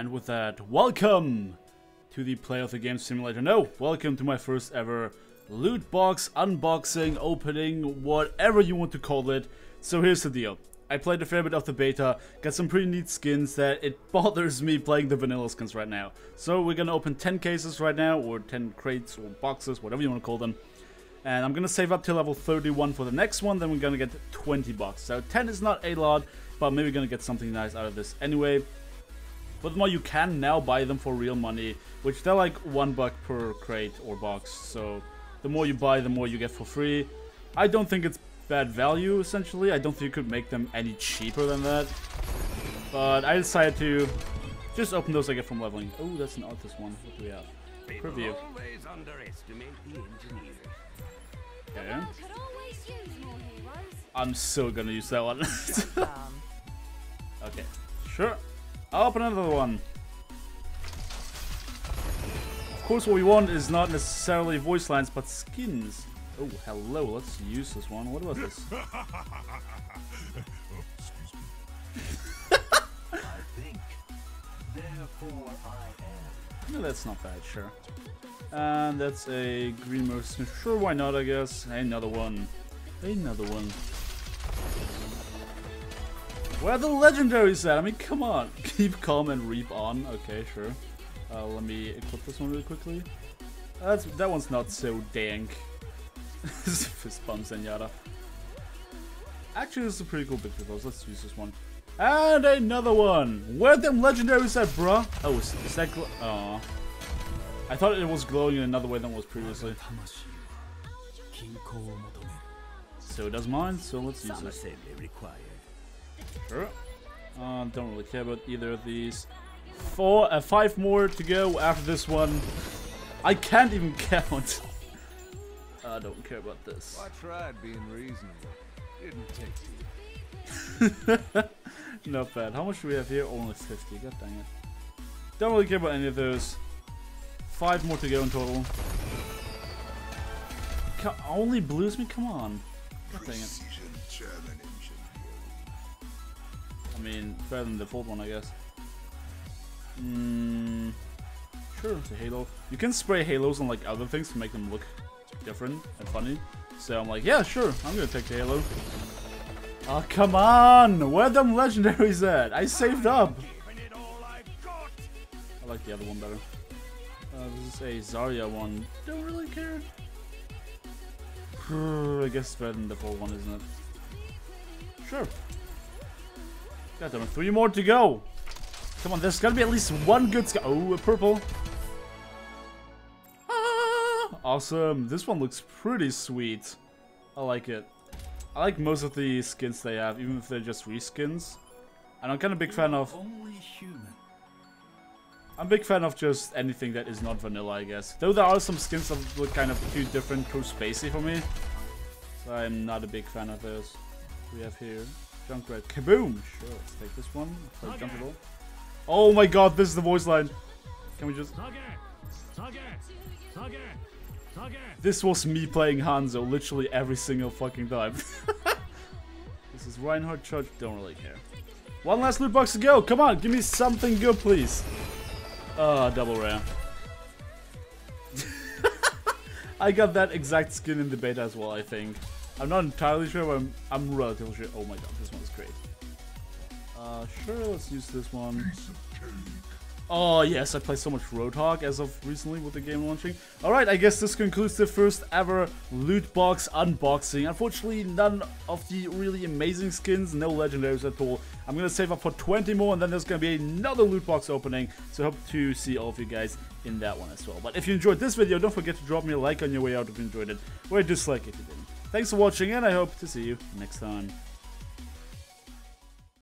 And with that, welcome to the Play of the Game Simulator. No, welcome to my first ever loot box unboxing, opening, whatever you want to call it. So here's the deal. I played a fair bit of the beta, got some pretty neat skins that it bothers me playing the vanilla skins right now. So we're gonna open 10 cases right now, or 10 crates, or boxes, whatever you want to call them. And I'm gonna save up to level 31 for the next one, then we're gonna get 20 bucks. So 10 is not a lot, but maybe we're gonna get something nice out of this anyway. Furthermore, you can now buy them for real money, which they're like one buck per crate or box. So the more you buy, the more you get for free. I don't think it's bad value, essentially. I don't think you could make them any cheaper than that. But I decided to just open those I get from leveling. Oh, that's an artist one. What do we have? Preview. Okay. I'm so gonna use that one. okay, sure. I'll open another one. Of course, what we want is not necessarily voice lines, but skins. Oh, hello. Let's use this one. What about this? No, that's not bad, sure. And that's a green mercy. Sure, why not, I guess. Another one. Another one. Where are the legendaries at? I mean, come on. Keep calm and reap on. Okay, sure. Uh, let me equip this one really quickly. That's, that one's not so dank. Fist bumps and yada. Actually, this is a pretty cool picture though. Let's use this one. And another one! Where them legendaries at, bruh? Oh, is, is that gl-. I thought it was glowing in another way than it was previously. So does mine, so let's use it. Sure. Uh, don't really care about either of these. Four, uh, five more to go after this one. I can't even count. I don't care about this. I tried being reasonable. Didn't take to Not bad. How much do we have here? Only 50. God dang it. Don't really care about any of those. Five more to go in total. Only blues me? Come on. God dang it. I mean, better than the default one, I guess. Mm, sure, it's a halo. You can spray halos on like other things to make them look different and funny. So I'm like, yeah, sure, I'm gonna take the halo. Oh, come on! Where them legendaries at? I saved up! I like the other one better. Uh, this is a Zarya one. Don't really care. I guess it's better than the full one, isn't it? Sure. God damn it, three more to go! Come on, there's gotta be at least one good sky. Oh, a purple. Ah, awesome. This one looks pretty sweet. I like it. I like most of the skins they have, even if they're just reskins. And I'm kind of big fan of... Only human. I'm a big fan of just anything that is not vanilla, I guess. Though there are some skins that look kind of too different, too spacey for me. So I'm not a big fan of those. We have here Junkrat. Kaboom! Sure, let's take this one. Play Junkrat. Oh my god, this is the voice line. Can we just... This was me playing Hanzo literally every single fucking time. this is Reinhardt Church, don't really care. One last loot box to go. Come on, give me something good, please. Ah, uh, double rare. I got that exact skin in the beta as well, I think. I'm not entirely sure, but I'm, I'm relatively sure. Oh my god, this one's great. Uh, sure, let's use this one. Oh yes, I play so much Roadhog as of recently with the game launching. Alright, I guess this concludes the first ever loot box unboxing. Unfortunately, none of the really amazing skins, no legendaries at all. I'm gonna save up for 20 more and then there's gonna be another loot box opening. So hope to see all of you guys in that one as well. But if you enjoyed this video, don't forget to drop me a like on your way out if you enjoyed it, or a dislike if you didn't. Thanks for watching and I hope to see you next time.